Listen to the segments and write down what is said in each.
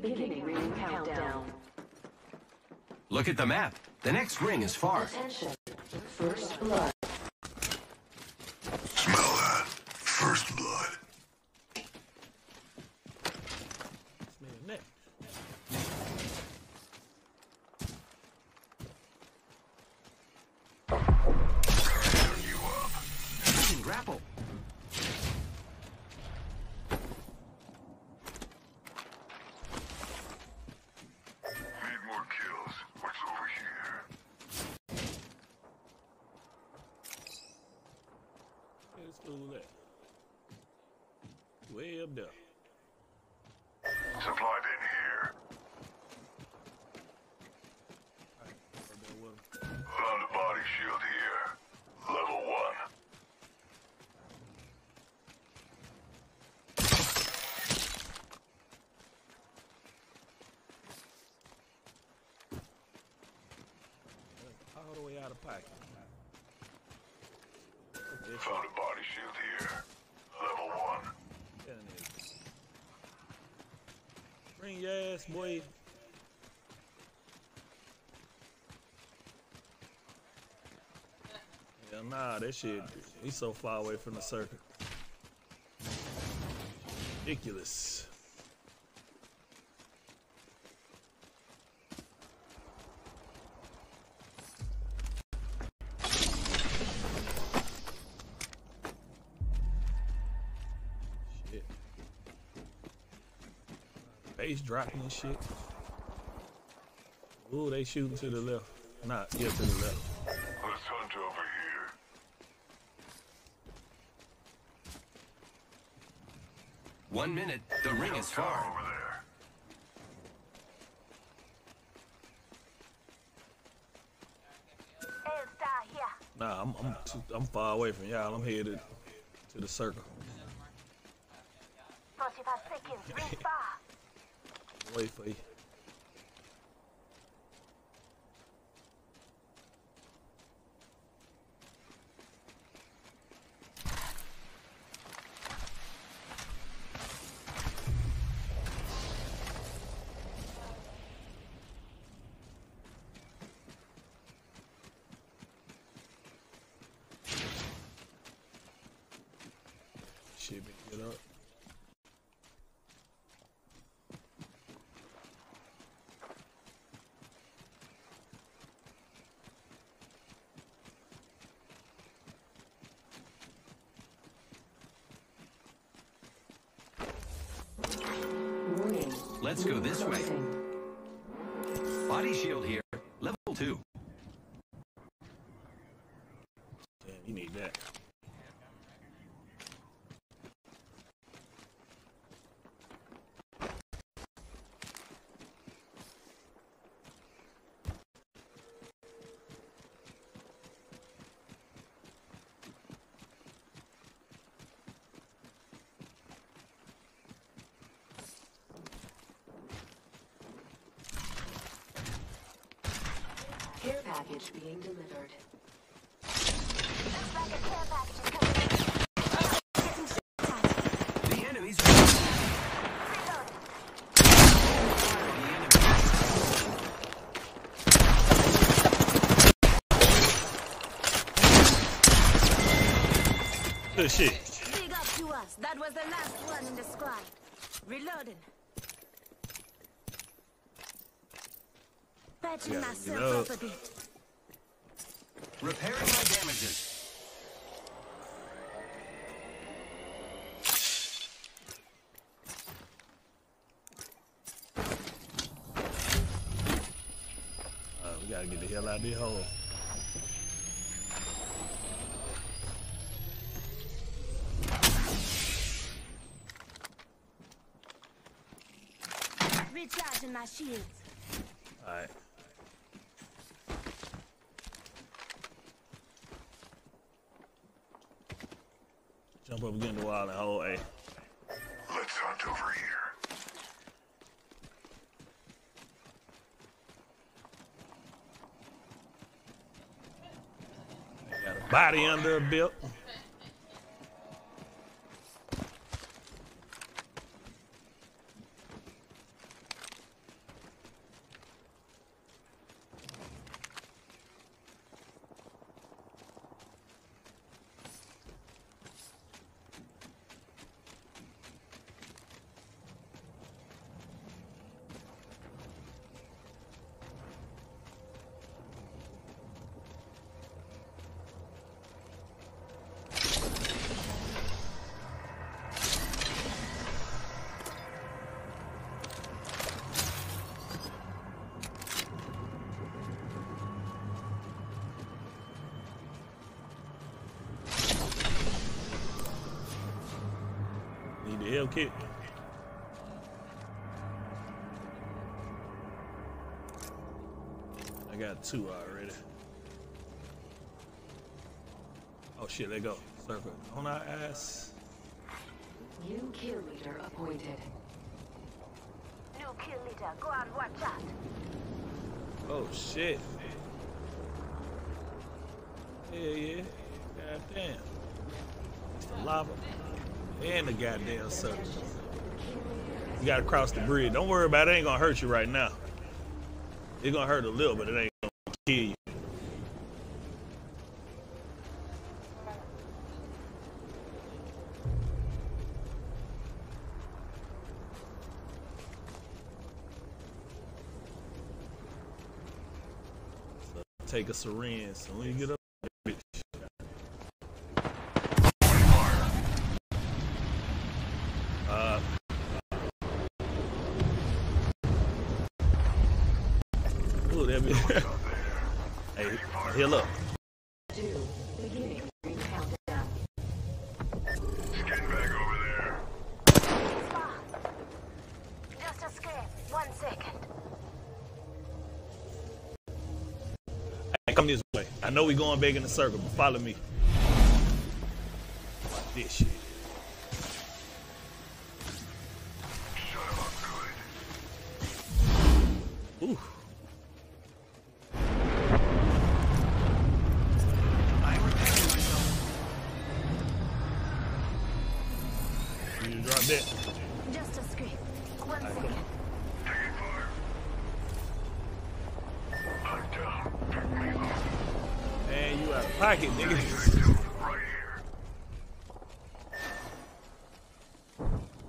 Beginning ring countdown. Look at the map. The next ring is far. Attention. First blood. Up there. Supply bin here. Right there with 'em. Found a body shield here. Level one. All the way out of pocket. Found a body shield here. Level one. That nigga. Ass, boy. Yeah, nah, that shit, he's so far away from the circle. Ridiculous. Dropping and shit. Ooh, they shooting to the left. Not, yeah, to the left. Let's hunt over here. One minute. The ring is far. Over there. Air. Nah, I'm I'm too, I'm far away from y'all. I'm headed to the circle. 45 seconds. Ring far. Wait for you. Shit, been get up. Warning. Let's go this way. Body shield here. Level two. Damn, you need that. Care package being delivered. Looks like a care package is coming in. Getting shot at. The enemy's Reload. the enemy. Good shit. Big up to us. That was the last one in the squad. Reloading. Patching Yeah, myself reload. up a bit. Repairing my damages. Uh, we gotta get the hell out of this hole. Recharging my shields. Alright. Jump up against the wall and hold A. Eh? Let's hunt over here. Got a body under a belt. Health kit. I got two already. Oh shit, there go. Circle. On our ass. New kill leader appointed. New kill leader. Go and watch out. Oh shit. Yeah, yeah. God damn. It's the lava. And the goddamn circle. You gotta cross the bridge. Don't worry about it, it ain't gonna hurt you right now. It's gonna hurt a little, but it ain't gonna kill you. Take a syringe. So when you get up, bitch. Uh, ooh, that be. hey, heal up. Two. Beginning ring countdown. Skin bag over there. Spot. Just a scrape. One second. Hey, come this way. I know we going back in the circle, but follow me. This shit. You just drop that. Just a scrape. One Alright, second. Taking fire. Hunt down. Pick me up. Man, you out of pocket, nigga. Right here.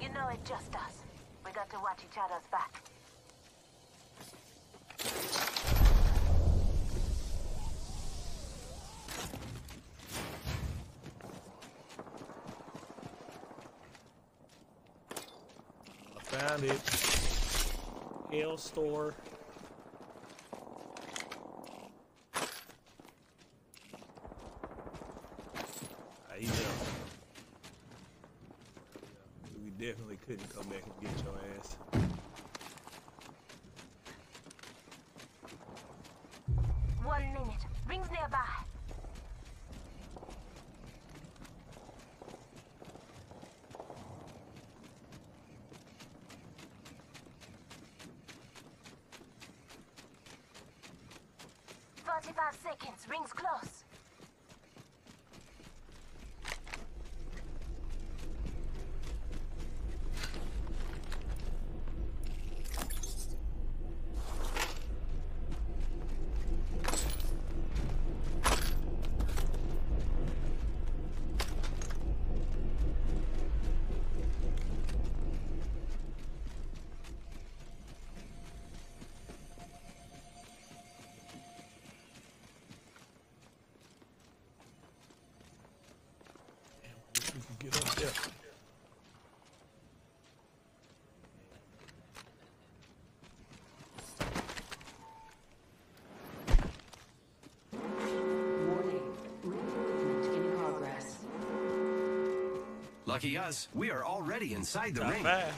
You know it just us. We got to watch each other's back. It. Hell store. We definitely couldn't come back and get your ass. One minute. Rings nearby. Forty-five seconds. Rings close. Progress. Lucky us, we are already inside the Top ring. five.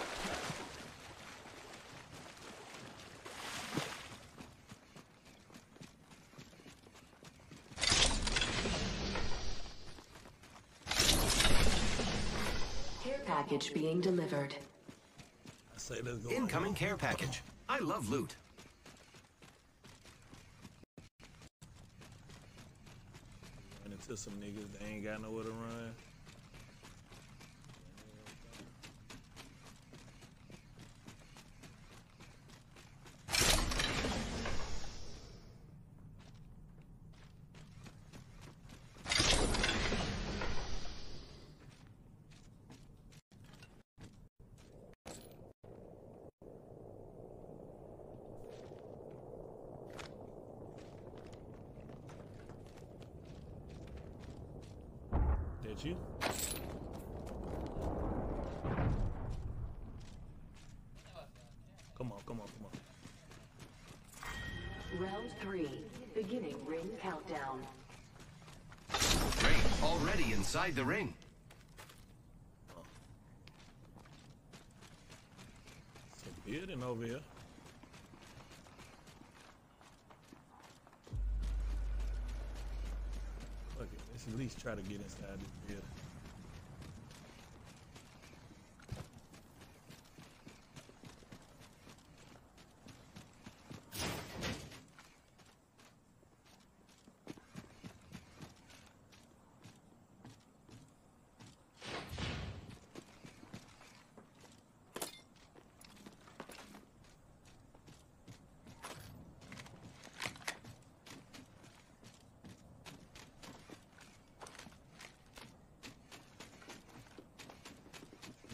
Care package being delivered. I say let's go. Incoming care package. I love loot. Run into some niggas that ain't got nowhere to run. at you. Come on, come on, come on. Round three, beginning ring countdown. Great, already inside the ring. Oh. a building over here. Let's at least try to get inside this building.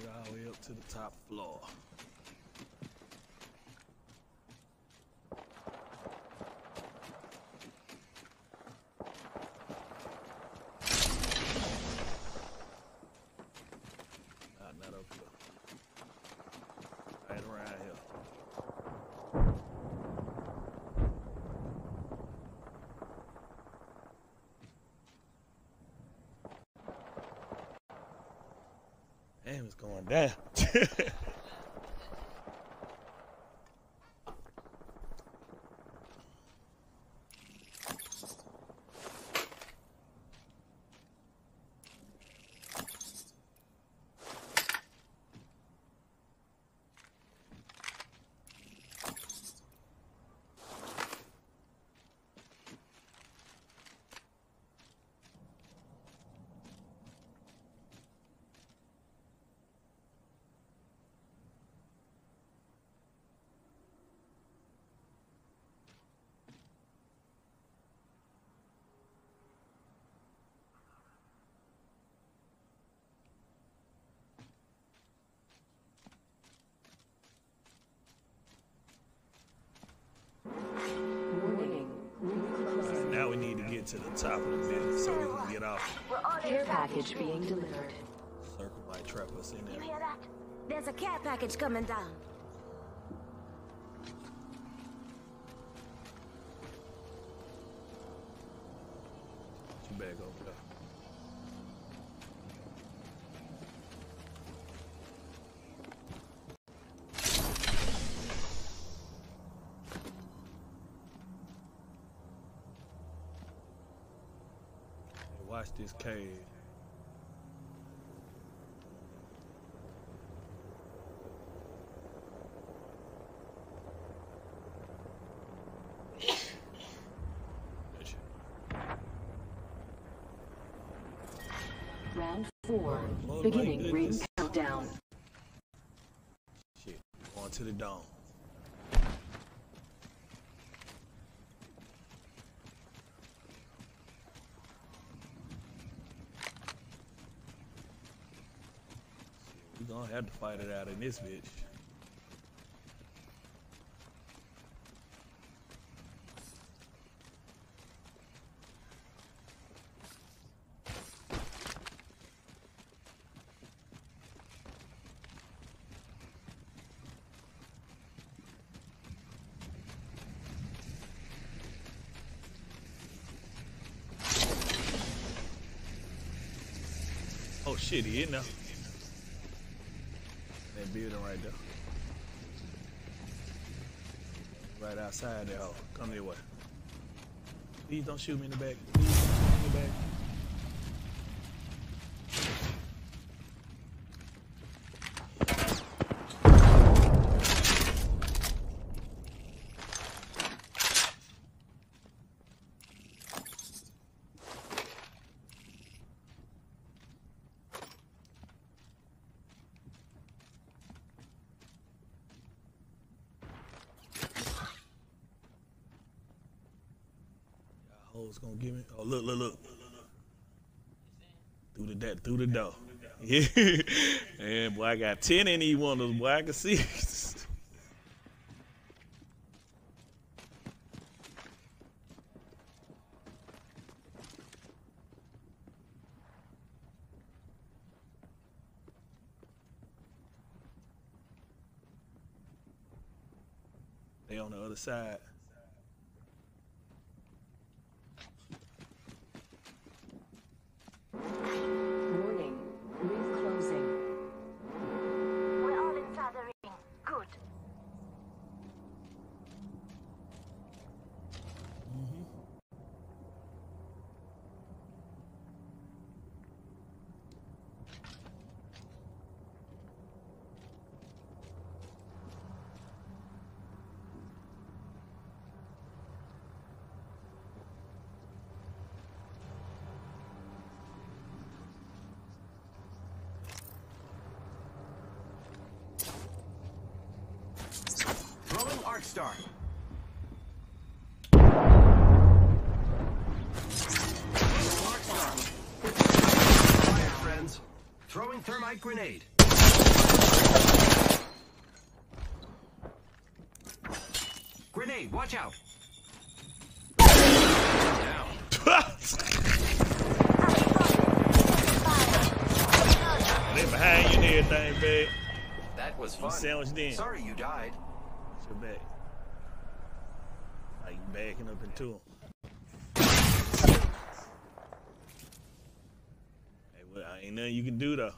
Get all the way up to the top floor. Nah, not up here. Right around here. Damn, it's going down. to the top of the building so we can get off. We're all Care package being delivered. Circle might trap us in You there. hear that? There's a care package coming down. You back over there. Hey, watch this cave. Round four. Beginning ring countdown. Shit, going to the dome. Gonna have to fight it out in this bitch. Oh shit, he in there. That building right there. Right outside there. Oh, come this way. Please don't shoot me in the back. Please don't shoot me in the back. Y'all hoes gonna give me. Oh look, look, look. Through the that through the door. Yeah. and boy, I got ten in each one of those. Boy, I can see. they on the other side. Star. Dark star. Fire, friends. Throwing thermite grenade. Grenade, watch out. They behind you and everything, babe. That was fun. sandwiched in. Sorry you died. Your back. Like backing up into him. Hey, well, ain't nothing you can do though.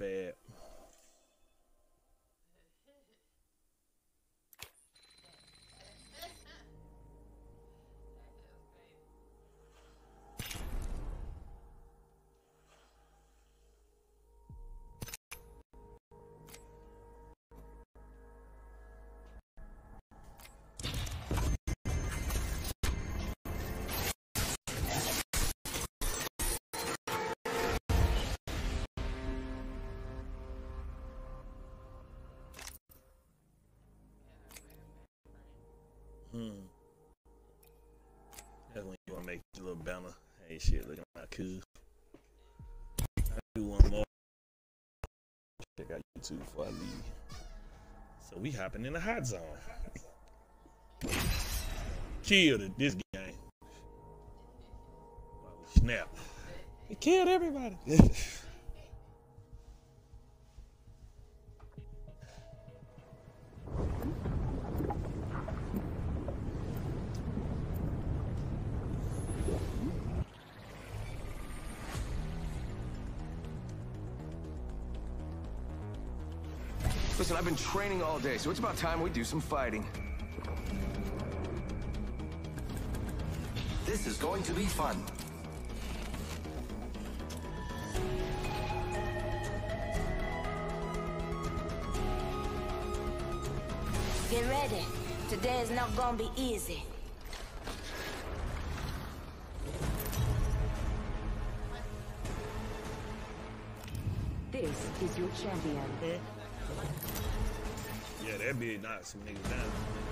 Bad. Hmm. That's when you wanna make your little banner. Hey shit, look at my cool. I do one more. Check out YouTube before I leave. So we hopping in the hot zone. Killed it this game. Oh, snap. It killed everybody. Listen, I've been training all day, so it's about time we do some fighting. This is going to be fun. Get ready. Today is not gonna be easy. This is your champion. That'd be knock some niggas down.